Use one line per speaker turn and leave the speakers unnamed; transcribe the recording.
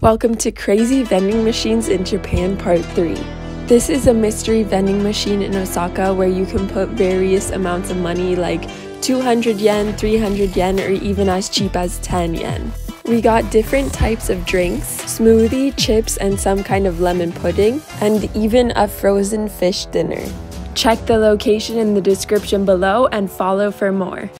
Welcome to Crazy Vending Machines in Japan Part 3. This is a mystery vending machine in Osaka where you can put various amounts of money like 200 yen, 300 yen, or even as cheap as 10 yen. We got different types of drinks, smoothie, chips, and some kind of lemon pudding, and even a frozen fish dinner. Check the location in the description below and follow for more.